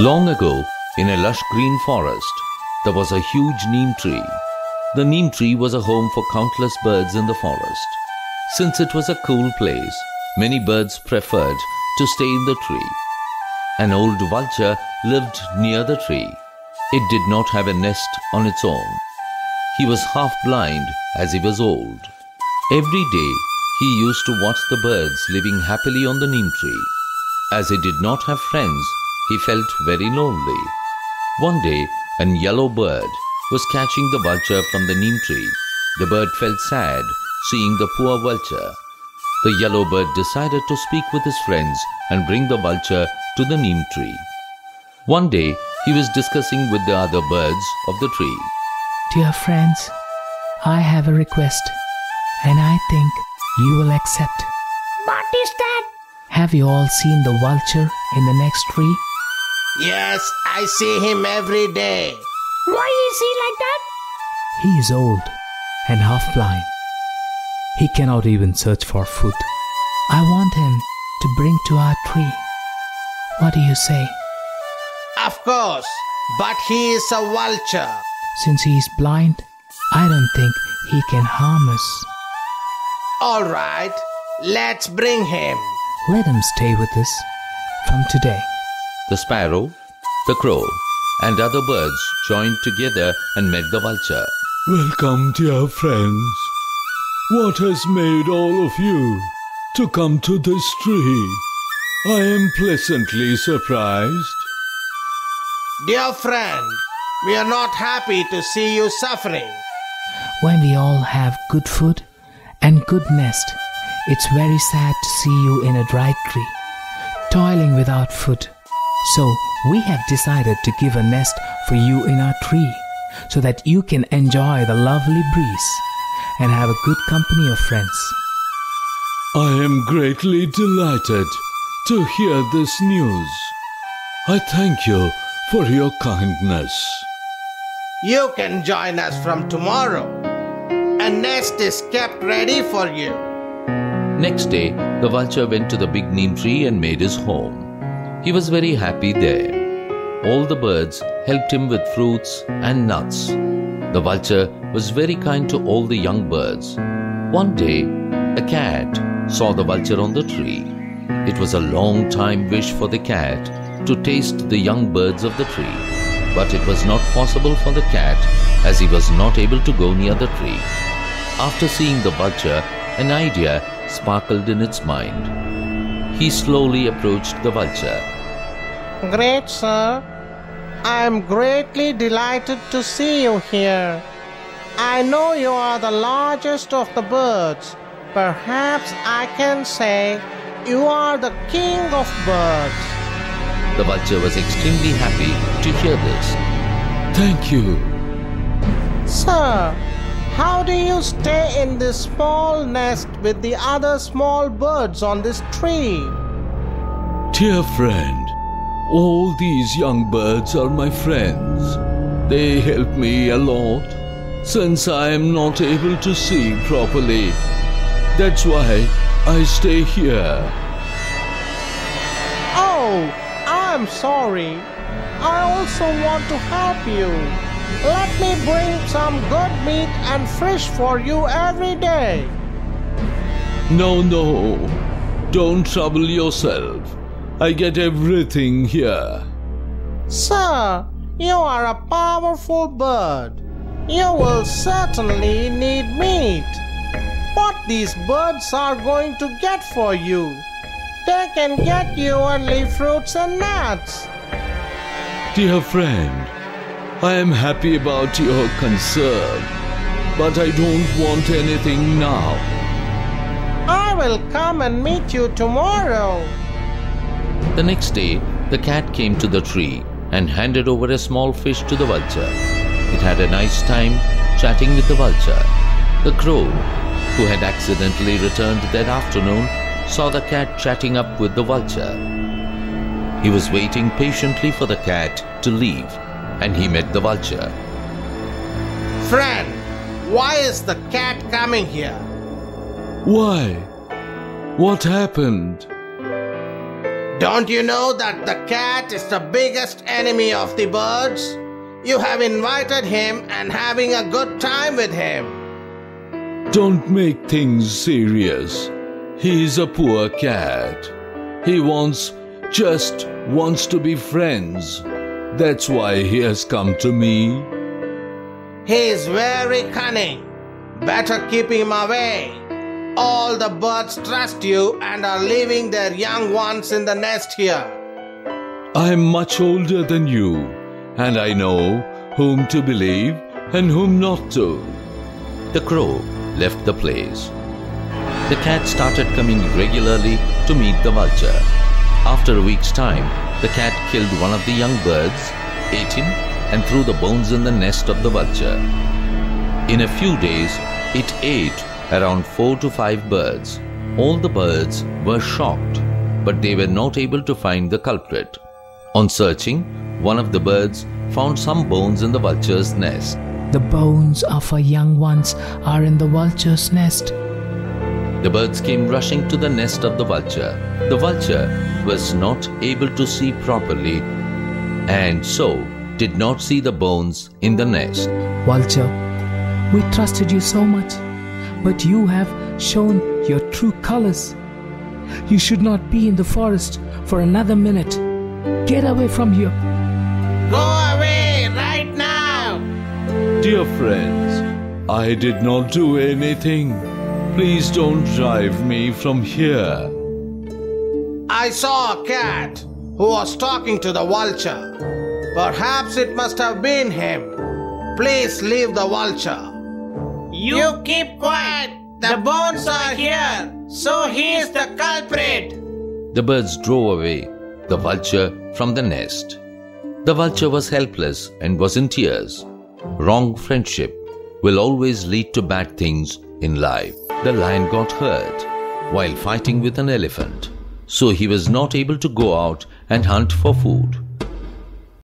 Long ago, in a lush green forest, there was a huge neem tree. The neem tree was a home for countless birds in the forest. Since it was a cool place, many birds preferred to stay in the tree. An old vulture lived near the tree. It did not have a nest on its own. He was half blind as he was old. Every day, he used to watch the birds living happily on the neem tree. As he did not have friends, he felt very lonely. One day, a yellow bird was catching the vulture from the neem tree. The bird felt sad seeing the poor vulture. The yellow bird decided to speak with his friends and bring the vulture to the neem tree. One day, he was discussing with the other birds of the tree. Dear friends, I have a request, and I think you will accept. What is that? Have you all seen the vulture in the next tree? Yes, I see him every day. Why is he like that? He is old and half blind. He cannot even search for food. I want him to bring to our tree. What do you say? Of course, but he is a vulture. Since he is blind, I don't think he can harm us. All right, let's bring him. Let him stay with us from today. The sparrow, the crow, and other birds joined together and met the vulture. Welcome, dear friends. What has made all of you to come to this tree? I am pleasantly surprised. Dear friend, we are not happy to see you suffering. When we all have good food and good nest, it's very sad to see you in a dry tree, toiling without food. So we have decided to give a nest for you in our tree so that you can enjoy the lovely breeze and have a good company of friends. I am greatly delighted to hear this news. I thank you for your kindness. You can join us from tomorrow. A nest is kept ready for you. Next day, the vulture went to the big neem tree and made his home. He was very happy there. All the birds helped him with fruits and nuts. The vulture was very kind to all the young birds. One day, a cat saw the vulture on the tree. It was a long time wish for the cat to taste the young birds of the tree, but it was not possible for the cat as he was not able to go near the tree. After seeing the vulture, an idea sparkled in its mind. He slowly approached the vulture. Great, sir. I am greatly delighted to see you here. I know you are the largest of the birds. Perhaps I can say you are the king of birds. The vulture was extremely happy to hear this. Thank you. Sir, how do you stay in this small nest with the other small birds on this tree? Dear friend, all these young birds are my friends. They help me a lot since I am not able to see properly. That's why I stay here. Oh, I'm sorry. I also want to help you. Let me bring some good meat and fish for you every day. No, no. Don't trouble yourself. I get everything here. Sir, you are a powerful bird. You will certainly need meat. What these birds are going to get for you? They can get you only fruits and nuts. Dear friend, I am happy about your concern, but I don't want anything now. I will come and meet you tomorrow. The next day, the cat came to the tree and handed over a small fish to the vulture. It had a nice time chatting with the vulture. The crow, who had accidentally returned that afternoon, saw the cat chatting up with the vulture. He was waiting patiently for the cat to leave, and he met the vulture. Friend, why is the cat coming here? Why? What happened? Don't you know that the cat is the biggest enemy of the birds? You have invited him and having a good time with him. Don't make things serious. He's a poor cat. He wants, just wants to be friends. That's why he has come to me. He is very cunning. Better keep him away. All the birds trust you and are leaving their young ones in the nest here. I'm much older than you, and I know whom to believe and whom not to. The crow left the place. The cat started coming regularly to meet the vulture. After a week's time, the cat killed one of the young birds, ate him, and threw the bones in the nest of the vulture. In a few days, it ate around four to five birds. All the birds were shocked, but they were not able to find the culprit. On searching, one of the birds found some bones in the vulture's nest. The bones of our young ones are in the vulture's nest. The birds came rushing to the nest of the vulture. The vulture was not able to see properly and so did not see the bones in the nest. Vulture, we trusted you so much, but you have shown your true colors. You should not be in the forest for another minute. Get away from here. Go away right now. Dear friends, I did not do anything. Please don't drive me from here. I saw a cat who was talking to the vulture. Perhaps it must have been him. Please leave the vulture. You keep quiet. The bones are here. So he is the culprit. The birds drove away the vulture from the nest. The vulture was helpless and was in tears. Wrong friendship will always lead to bad things in life. The lion got hurt while fighting with an elephant, so he was not able to go out and hunt for food.